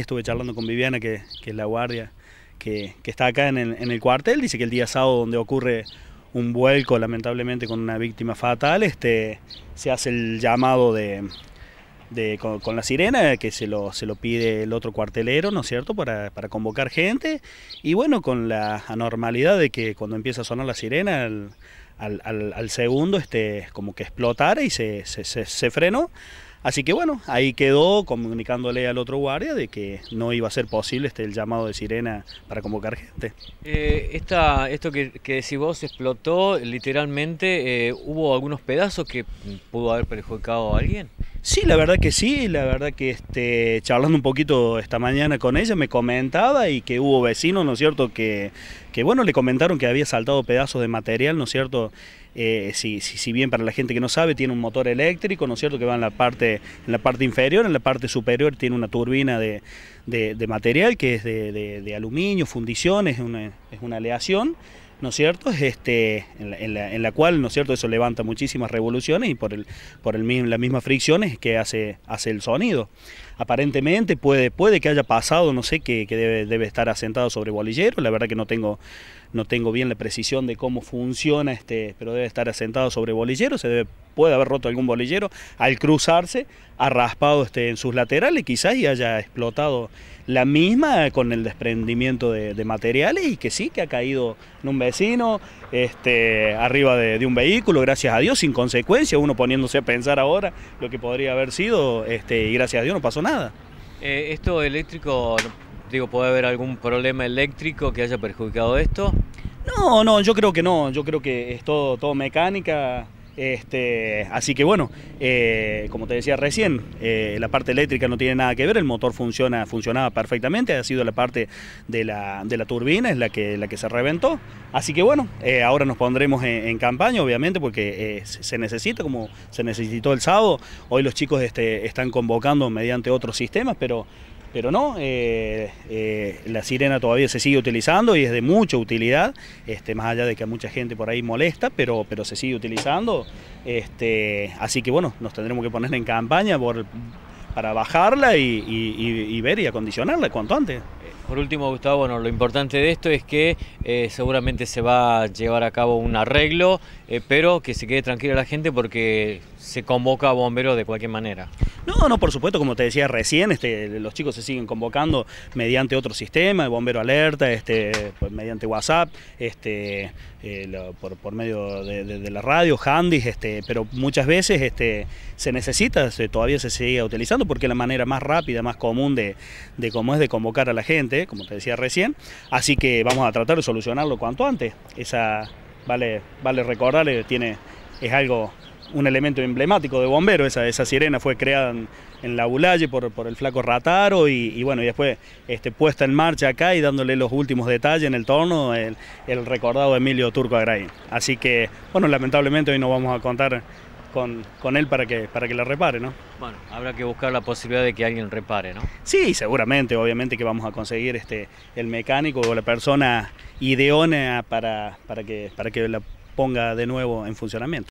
Estuve charlando con Viviana, que, es la guardia que, está acá en el, cuartel. Dice que el día sábado, donde ocurre un vuelco, lamentablemente, con una víctima fatal, este, se hace el llamado de, con, la sirena, que se lo, pide el otro cuartelero, ¿no es cierto?, para, convocar gente. Y bueno, con la anormalidad de que cuando empieza a sonar la sirena, al, segundo, este, como que explotara y se frenó. Así que bueno, ahí quedó comunicándole al otro guardia de que no iba a ser posible este, el llamado de sirena para convocar gente. Eh, esto que, que, decís vos explotó literalmente, eh, ¿hubo algunos pedazos que pudo haber perjudicado a alguien? Sí, la verdad que sí, la verdad que este, charlando un poquito esta mañana con ella me comentaba y que hubo vecinos, ¿no es cierto?, que, que bueno, le comentaron que había saltado pedazos de material, ¿no es cierto?, eh, si, si, bien para la gente que no sabe tiene un motor eléctrico, ¿no es cierto?, que va en la parte, en la parte inferior, en la parte superior tiene una turbina de, material que es de, aluminio, fundiciones, es una, es una aleación, ¿no es cierto? Este, en, la, cual, ¿no es cierto? Eso levanta muchísimas revoluciones y por, el, por el, las mismas fricciones que hace, hace el sonido. Aparentemente puede, puede que haya pasado, no sé, que, debe, debe, estar asentado sobre bolillero, la verdad que no tengo, no tengo bien la precisión de cómo funciona, este, pero debe estar asentado sobre bolillero, se debe, puede haber roto algún bolillero, al cruzarse ha raspado este, en sus laterales quizás y haya explotado la misma con el desprendimiento de, materiales y que sí, que ha caído en un vecino, este, arriba de, un vehículo, gracias a Dios, sin consecuencia, uno poniéndose a pensar ahora lo que podría haber sido, este, y gracias a Dios no pasó nada. Eh, esto eléctrico, digo, ¿puede haber algún problema eléctrico que haya perjudicado esto? No, no, yo creo que no, yo creo que es todo, todo mecánica. Este, así que bueno, eh, como te decía recién, eh, la parte eléctrica no tiene nada que ver, el motor funciona, funcionaba perfectamente, ha sido la parte de la, turbina, es la que, la que se reventó. Así que bueno, eh, ahora nos pondremos en, campaña, obviamente, porque se necesita, como se necesitó el sábado. Hoy los chicos este, están convocando mediante otros sistemas, pero pero no, eh, eh, la sirena todavía se sigue utilizando y es de mucha utilidad, este, más allá de que a mucha gente por ahí molesta, pero, pero se sigue utilizando. Este, así que bueno, nos tendremos que poner en campaña por, para bajarla y, ver y acondicionarla cuanto antes. Por último, Gustavo, bueno, lo importante de esto es que eh, seguramente se va a llevar a cabo un arreglo, pero que se quede tranquila la gente porque se convoca a bomberos de cualquier manera. No, no, por supuesto, como te decía recién, este, los chicos se siguen convocando mediante otro sistema, el bombero alerta, este, pues, mediante WhatsApp, este, eh, por, medio de, la radio, handys, este, pero muchas veces este, se necesita, todavía se sigue utilizando porque es la manera más rápida, más común de, de cómo es de convocar a la gente, como te decía recién, así que vamos a tratar de solucionarlo cuanto antes. Esa, vale, vale recordarle, tiene, es algo un elemento emblemático de bombero, esa, esa sirena fue creada en, la Bulalle por, por, el flaco Rataro y, bueno, y después este, puesta en marcha acá y dándole los últimos detalles en el torno, el, el recordado Emilio Turco Agrain. Así que, bueno, lamentablemente hoy no vamos a contar con, con, él para que, para que la repare, ¿no? Bueno, habrá que buscar la posibilidad de que alguien repare, ¿no? Sí, seguramente, obviamente que vamos a conseguir este, el mecánico o la persona idónea para, para, que, para que la ponga de nuevo en funcionamiento.